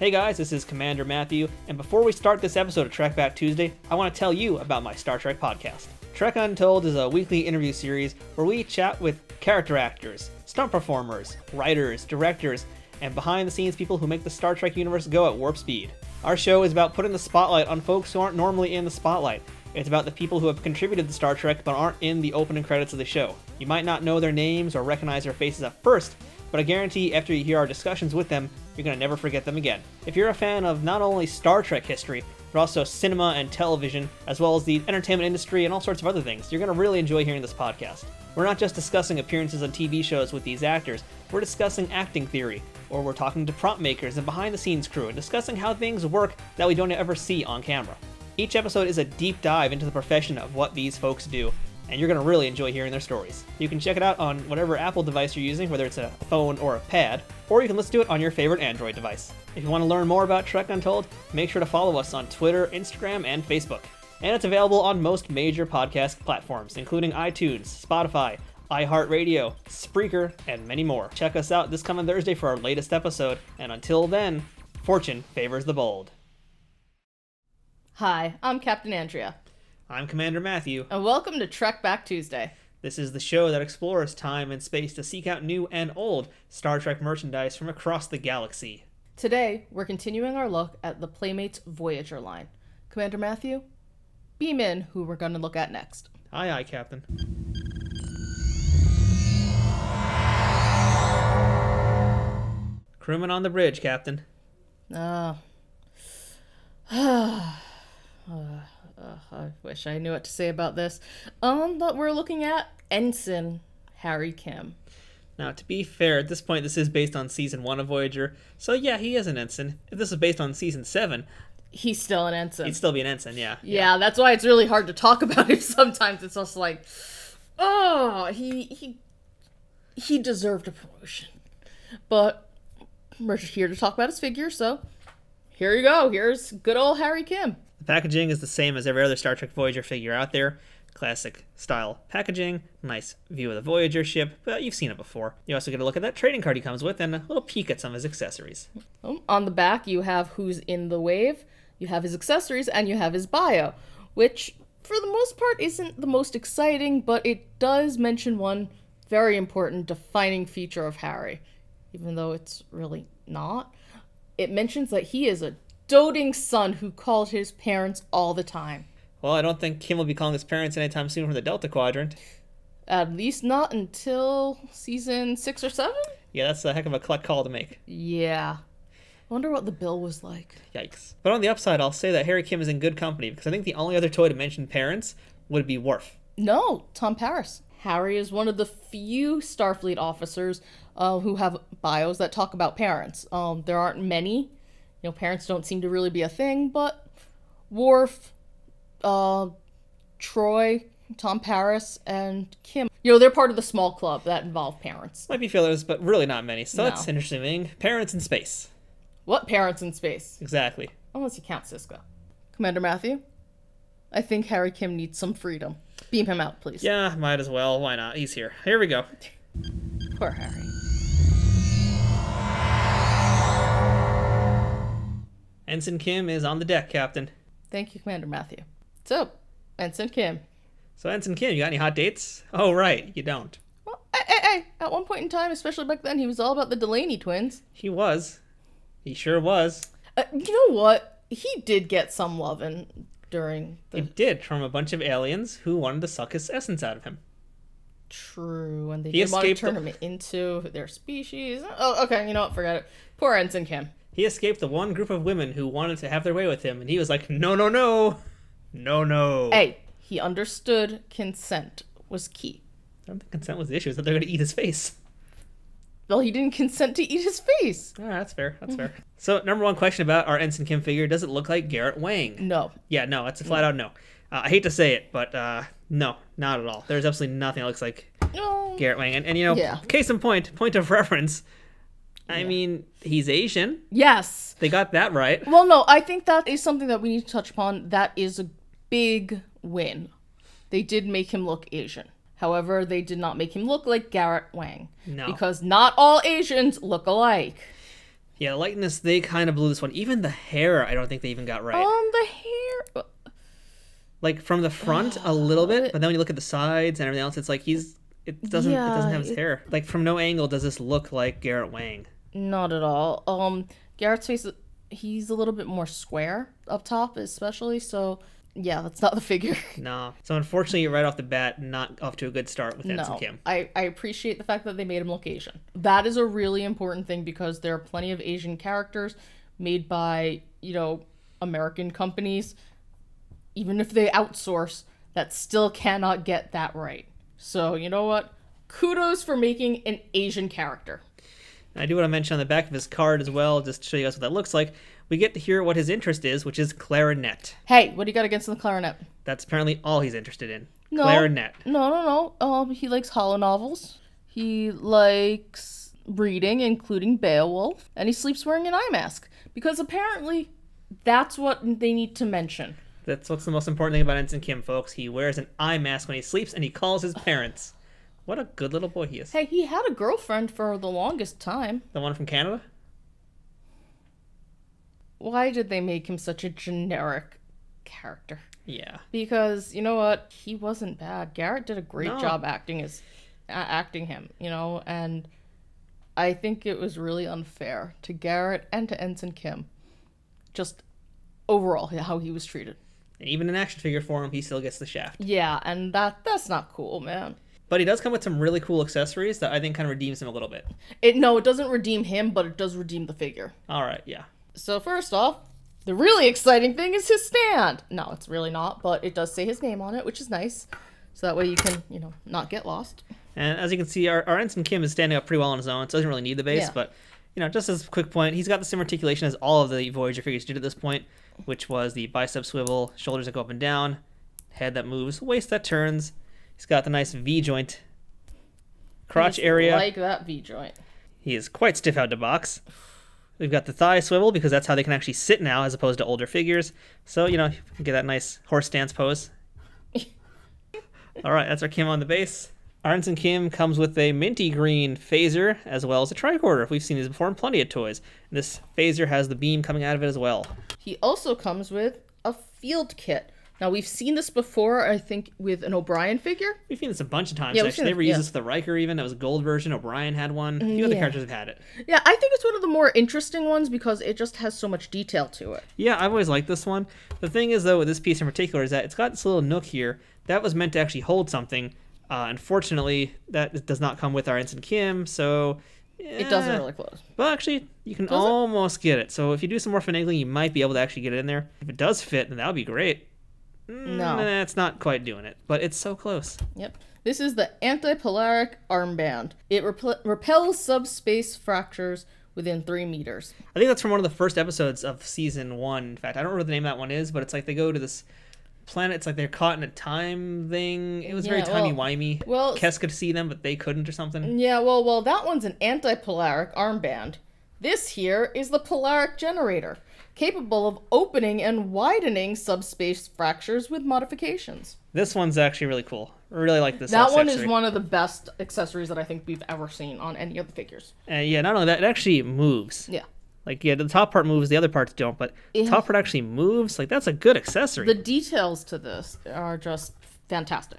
Hey guys, this is Commander Matthew, and before we start this episode of Trek Back Tuesday, I want to tell you about my Star Trek podcast. Trek Untold is a weekly interview series where we chat with character actors, stunt performers, writers, directors, and behind the scenes people who make the Star Trek universe go at warp speed. Our show is about putting the spotlight on folks who aren't normally in the spotlight. It's about the people who have contributed to Star Trek but aren't in the opening credits of the show. You might not know their names or recognize their faces at first, but I guarantee after you hear our discussions with them, you're going to never forget them again. If you're a fan of not only Star Trek history, but also cinema and television, as well as the entertainment industry and all sorts of other things, you're going to really enjoy hearing this podcast. We're not just discussing appearances on TV shows with these actors, we're discussing acting theory, or we're talking to prop makers and behind the scenes crew and discussing how things work that we don't ever see on camera. Each episode is a deep dive into the profession of what these folks do, and you're going to really enjoy hearing their stories. You can check it out on whatever Apple device you're using, whether it's a phone or a pad, or you can listen to it on your favorite Android device. If you want to learn more about Trek Untold, make sure to follow us on Twitter, Instagram, and Facebook. And it's available on most major podcast platforms, including iTunes, Spotify, iHeartRadio, Spreaker, and many more. Check us out this coming Thursday for our latest episode, and until then, fortune favors the bold. Hi, I'm Captain Andrea, I'm Commander Matthew. and welcome to Trek Back Tuesday. This is the show that explores time and space to seek out new and old Star Trek merchandise from across the galaxy. Today, we're continuing our look at the Playmates Voyager line. Commander Matthew, beam in who we're going to look at next. Aye, aye, Captain. Crewman on the bridge, Captain. Uh, uh, I wish I knew what to say about this. Um, but we're looking at Ensign Harry Kim. Now, to be fair, at this point, this is based on season one of Voyager, so yeah, he is an ensign. If this was based on season seven, He's still an ensign. he'd still be an ensign, yeah. Yeah, that's why it's really hard to talk about him sometimes. It's just like, oh, he he he deserved a promotion. But we're here to talk about his figure, so here you go. Here's good old Harry Kim. The packaging is the same as every other Star Trek Voyager figure out there. Classic style packaging, nice view of the Voyager ship, but you've seen it before. You also get a look at that trading card he comes with and a little peek at some of his accessories. Um, on the back, you have who's in the wave, you have his accessories, and you have his bio, which for the most part isn't the most exciting, but it does mention one very important defining feature of Harry, even though it's really not. It mentions that he is a doting son who called his parents all the time. Well, I don't think Kim will be calling his parents anytime soon from the Delta Quadrant. At least not until season six or seven? Yeah, that's a heck of a collect call to make. Yeah. I wonder what the bill was like. Yikes. But on the upside, I'll say that Harry Kim is in good company because I think the only other toy to mention parents would be Worf. No, Tom Paris. Harry is one of the few Starfleet officers uh, who have bios that talk about parents. Um, there aren't many. You know, parents don't seem to really be a thing, but Worf, uh, Troi, Tom Paris, and Kim. You know, they're part of the small club that involve parents. Might be fillers, but really not many. So No. that's interesting. Parents in space. What parents in space? Exactly. Unless you count Sisko. Commander Matthew, I think Harry Kim needs some freedom. Beam him out, please. Yeah, might as well. Why not? He's here. Here we go. Poor Harry. Ensign Kim is on the deck, Captain. Thank you, Commander Matthew. So, Ensign Kim. So, Ensign Kim, you got any hot dates? Oh, right, you don't. Well, hey, hey, hey, at one point in time, especially back then, he was all about the Delaney twins. He was. He sure was. Uh, you know what? He did get some loving during He the did from a bunch of aliens who wanted to suck his essence out of him. true, and they He did want to turn the- him into their species. Oh, okay, you know what? Forget it. Poor Ensign Kim. He escaped the one group of women who wanted to have their way with him, and he was like, no, no, no. No, no. Hey, he understood consent was key. I don't think consent was the issue, is that they're going to eat his face. Well, he didn't consent to eat his face. Ah, that's fair. That's fair. So, number one question about our Ensign Kim figure does it look like Garrett Wang? No. Yeah, no, that's a flat out no. Uh, I hate to say it, but uh, no, not at all. There's absolutely nothing that looks like No. Garrett Wang. And, and you know, Yeah. case in point, point of reference, I mean, he's Asian. Yes. They got that right. Well, no, I think that is something that we need to touch upon. That is a big win. They did make him look Asian. However, they did not make him look like Garrett Wang. No. Because not all Asians look alike. Yeah, likeness, they kind of blew this one. Even the hair, I don't think they even got right. Um, the hair. like from the front a little bit, but then when you look at the sides and everything else, it's like he's it doesn't yeah, it doesn't have his it- hair. Like from no angle does this look like Garrett Wang. Not at all. Um, Garrett's face, he's a little bit more square up top, especially. So, yeah, that's not the figure. No. So unfortunately, right off the bat, not off to a good start with Ensign no, Kim. I, I appreciate the fact that they made him look Asian. That is a really important thing because there are plenty of Asian characters made by, you know, American companies, even if they outsource, that still cannot get that right. So, you know what? Kudos for making an Asian character. And I do want to mention on the back of his card as well, just to show you guys what that looks like. We get to hear what his interest is, which is clarinet. Hey, what do you got against the clarinet? That's apparently all he's interested in. No. Clarinet. No, no, no. Um, he likes holonovels. He likes reading, including Beowulf, and he sleeps wearing an eye mask because apparently that's what they need to mention. That's what's the most important thing about Ensign Kim, folks. He wears an eye mask when he sleeps, and he calls his parents. What a good little boy he is. Hey, he had a girlfriend for the longest time. The one from Canada? Why did they make him such a generic character? Yeah. Because you know what, he wasn't bad. Garrett did a great No. job acting as a acting him, you know, and I think it was really unfair to Garrett and to Ensign Kim. Just overall how he was treated. And even in action figure form, he still gets the shaft. Yeah, and that that's not cool, man. But he does come with some really cool accessories that I think kind of redeems him a little bit. It no, it doesn't redeem him, but it does redeem the figure. All right, yeah. So first off, the really exciting thing is his stand. No, it's really not, but it does say his name on it, which is nice. So that way you can, you know, not get lost. And as you can see, our, our Ensign Kim is standing up pretty well on his own, so doesn't really need the base. Yeah. But, you know, just as a quick point, he's got the same articulation as all of the Voyager figures did at this point, which was the bicep swivel, shoulders that go up and down, head that moves, waist that turns. He's got the nice V joint, crotch area. like that V joint. He is quite stiff out to box. We've got the thigh swivel because that's how they can actually sit now as opposed to older figures. So, you know, you can get that nice horse stance pose. All right, that's our Kim on the base. Ensign Kim comes with a minty green phaser as well as a tricorder. We've seen these before in plenty of toys. This phaser has the beam coming out of it as well. He also comes with a field kit. Now we've seen this before, I think, with an O'Brien figure. We've seen this a bunch of times. Yeah, actually, they it, reused yeah. this with the Riker even. That was a gold version. O'Brien had one. A few other characters have had it. Yeah, I think it's one of the more interesting ones because it just has so much detail to it. Yeah, I've always liked this one. The thing is, though, with this piece in particular, is that it's got this little nook here that was meant to actually hold something. Uh, unfortunately, that does not come with our Ensign Kim, so. It doesn't eh. really close. Well, actually, you can Does it? almost get it. So if you do some more finagling, you might be able to actually get it in there. If it does fit, then that would be great. Mm, No. nah, it's not quite doing it, but it's so close. Yep. This is the Antipolaric Armband. It repel- repels subspace fractures within three meters. I think that's from one of the first episodes of season one. In fact, I don't remember what the name of that one is, but it's like they go to this planet. It's like they're caught in a time thing. It was very timey wimey. well- Kes could see them, but they couldn't or something. Yeah, well, well, that one's an antipolaric armband. This here is the polaric generator, capable of opening and widening subspace fractures with modifications. This one's actually really cool. I really like this. That one is one of the best accessories that I think we've ever seen on any of the figures. And yeah, not only that, it actually moves. Yeah. Like, yeah, the top part moves, the other parts don't, but the top part actually moves. Like, that's a good accessory. The details to this are just fantastic.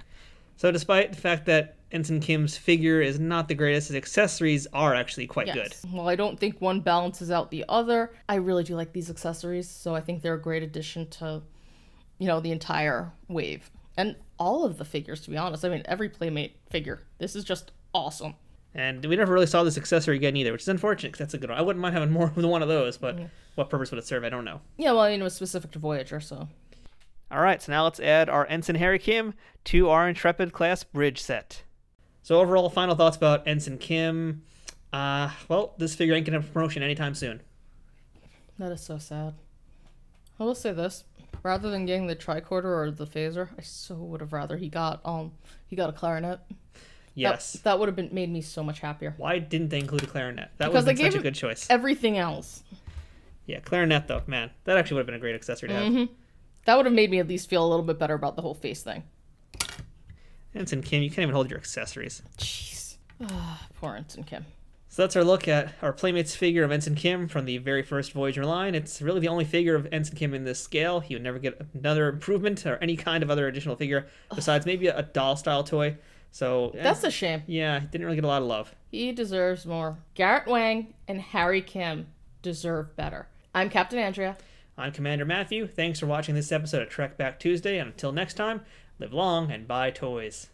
So, despite the fact that Ensign Kim's figure is not the greatest, his accessories are actually quite good. Yes. Well, I don't think one balances out the other. I really do like these accessories, so I think they're a great addition to, you know, the entire wave and all of the figures. To be honest, I mean every Playmate figure. This is just awesome. And we never really saw this accessory again either, which is unfortunate because that's a good one. I wouldn't mind having more than one of those, but what purpose would it serve? I don't know. Yeah, well, I mean, it was specific to Voyager, so All right, so now let's add our Ensign Harry Kim to our Intrepid class bridge set. So overall, final thoughts about Ensign Kim. Uh, well, this figure ain't gonna have a promotion anytime soon. that is so sad. I will say this: rather than getting the tricorder or the phaser, I so would have rather he got um he got a clarinet. Yes. that, would have been made me so much happier. Why didn't they include a clarinet? That would Because have been such gave a good choice. Everything else, Yeah, clarinet though, man, that actually would have been a great accessory to have. That would have made me at least feel a little bit better about the whole face thing. Ensign Kim, you can't even hold your accessories. Jeez. Ah, poor Ensign Kim. So that's our look at our Playmates figure of Ensign Kim from the very first Voyager line. It's really the only figure of Ensign Kim in this scale. He would never get another improvement or any kind of other additional figure besides maybe a doll style toy. So eh, That's a shame. yeah, he didn't really get a lot of love. He deserves more. Garrett Wang and Harry Kim deserve better. I'm Captain Andrea. I'm Commander Matthew. Thanks for watching this episode of Trek Back Tuesday, and until next time, live long and buy toys.